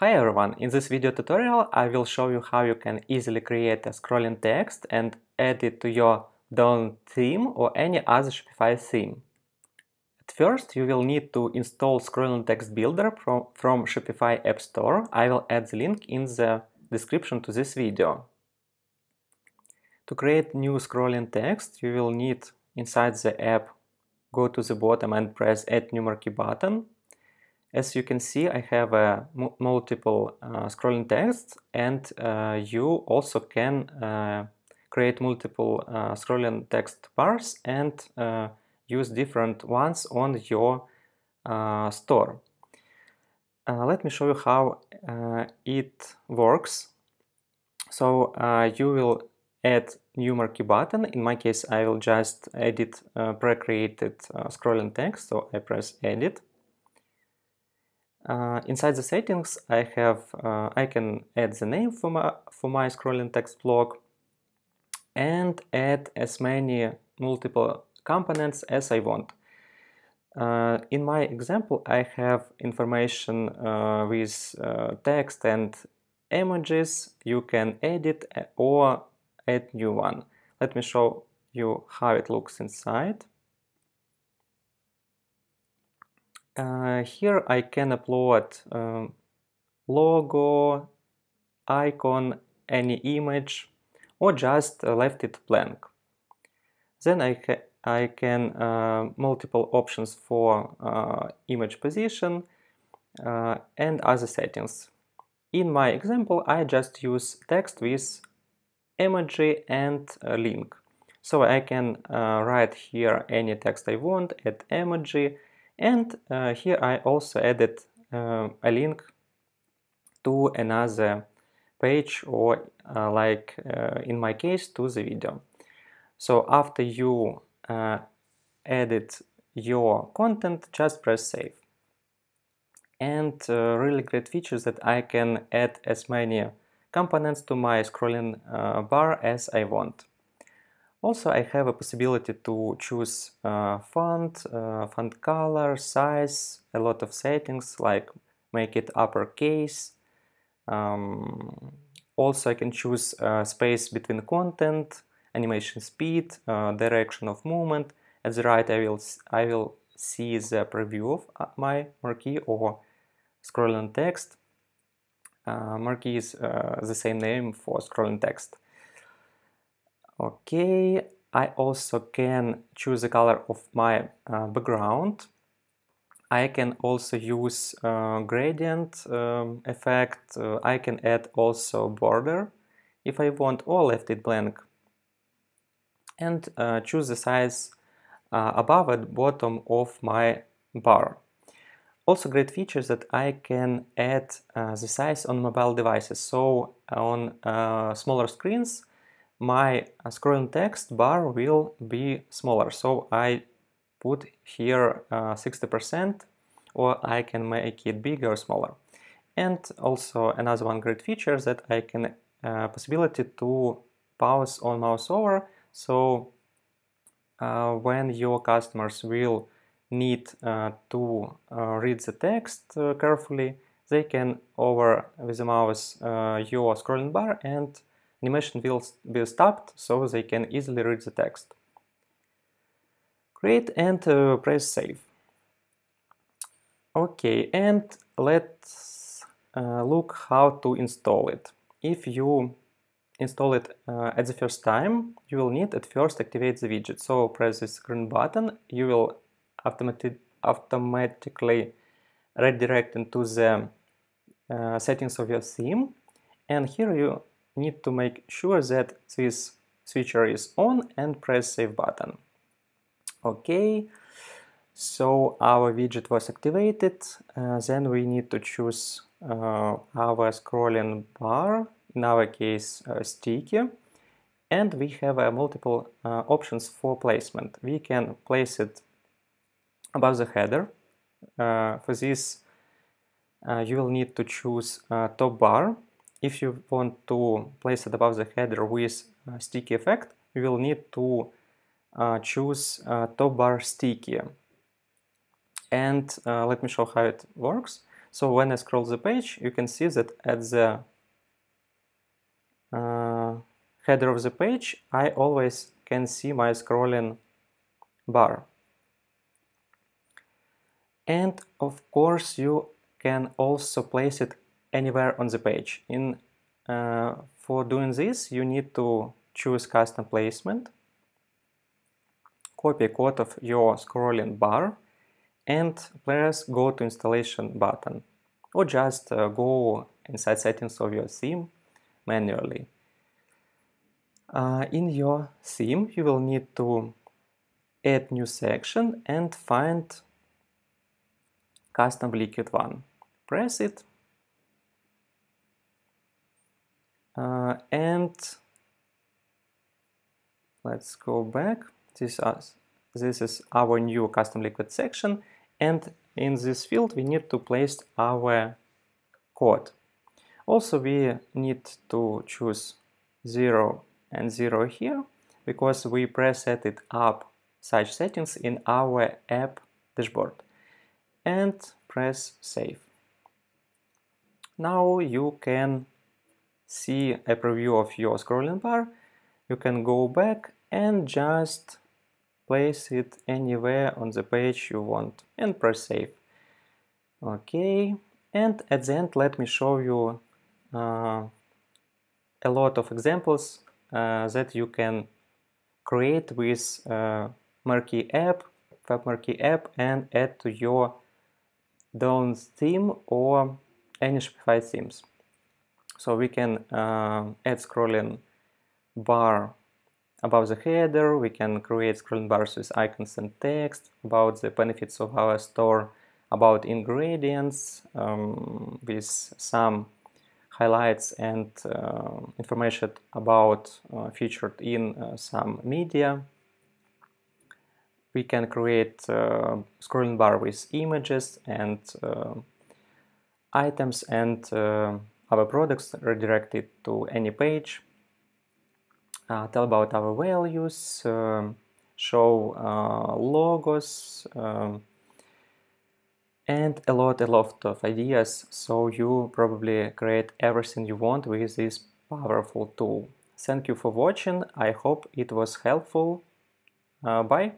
Hi everyone, in this video tutorial I will show you how you can easily create a scrolling text and add it to your Dawn theme or any other Shopify theme. At first you will need to install scrolling text builder from, from Shopify App Store. I will add the link in the description to this video. To create new scrolling text you will need inside the app go to the bottom and press add new marquee button as you can see, I have uh, multiple uh, scrolling texts and uh, you also can uh, create multiple uh, scrolling text bars and uh, use different ones on your store. let me show you how it works. So you will add new marquee button. In my case, I will just edit pre-created scrolling text. So I press edit uh, inside the settings, I have uh, I can add the name for my for my scrolling text block and add as many multiple components as I want. Uh, in my example, I have information uh, with uh, text and images. You can edit or add new one. Let me show you how it looks inside. Uh, here I can upload um, logo, icon, any image or just uh, left it blank. Then I, I can uh, multiple options for uh, image position uh, and other settings. In my example, I just use text with emoji and link. So I can uh, write here any text I want, add emoji, and uh, here I also added uh, a link to another page or uh, like uh, in my case to the video. So after you uh, edit your content, just press save. And uh, really great features that I can add as many components to my scrolling bar as I want. Also, I have a possibility to choose uh, font, uh, font color, size, a lot of settings like make it uppercase. Um, also, I can choose uh, space between content, animation speed, uh, direction of movement. At the right, I will I will see the preview of uh, my marquee or scrolling text. Uh, marquee is the same name for scrolling text. Okay, I also can choose the color of my uh, background. I can also use uh, gradient um, effect. Uh, I can add also border if I want or left it blank. And uh, choose the size uh, above and bottom of my bar. Also great features that I can add uh, the size on mobile devices. So on smaller screens, my scrolling text bar will be smaller. So I put here 60% uh, or I can make it bigger or smaller. And also another one great feature that I can uh, possibility to pause on mouse over. So uh, when your customers will need uh, to uh, read the text uh, carefully, they can over with the mouse your scrolling bar and animation will be stopped so they can easily read the text. Create and uh, press save. Okay, and let's uh, look how to install it. If you install it uh, at the first time, you will need at first activate the widget. So press this green button, you will automatic automatically redirect into the uh, settings of your theme. And here you need to make sure that this switcher is on and press save button. Okay, so our widget was activated. Uh, then we need to choose uh, our scrolling bar, in our case uh, sticky. And we have uh, multiple uh, options for placement. We can place it above the header. Uh, for this, you will need to choose top bar if you want to place it above the header with sticky effect, you will need to uh, choose uh, top bar sticky. And uh, let me show how it works. So when I scroll the page, you can see that at the uh, header of the page, I always can see my scrolling bar. And of course, you can also place it anywhere on the page. In uh, For doing this, you need to choose custom placement, copy a code of your scrolling bar, and press go to installation button or just uh, go inside settings of your theme manually. Uh, in your theme you will need to add new section and find custom liquid one. Press it uh, and let's go back. This, is, this is our new custom liquid section and in this field we need to place our code. Also we need to choose 0 and 0 here because we preset it up such settings in our app dashboard and press save. Now you can see a preview of your scrolling bar. You can go back and just place it anywhere on the page you want and press save. Okay, and at the end let me show you uh, a lot of examples uh, that you can create with uh, Marquee app, Fab Marquee app and add to your Dawn theme or any Shopify themes. So we can uh, add scrolling bar above the header, we can create scrolling bars with icons and text about the benefits of our store, about ingredients um, with some highlights and uh, information about uh, featured in uh, some media. We can create uh, scrolling bar with images and uh, items and uh, our products redirected to any page uh, tell about our values, um, show uh, logos, um, and a lot, a lot of ideas. So you probably create everything you want with this powerful tool. Thank you for watching. I hope it was helpful. Uh, bye.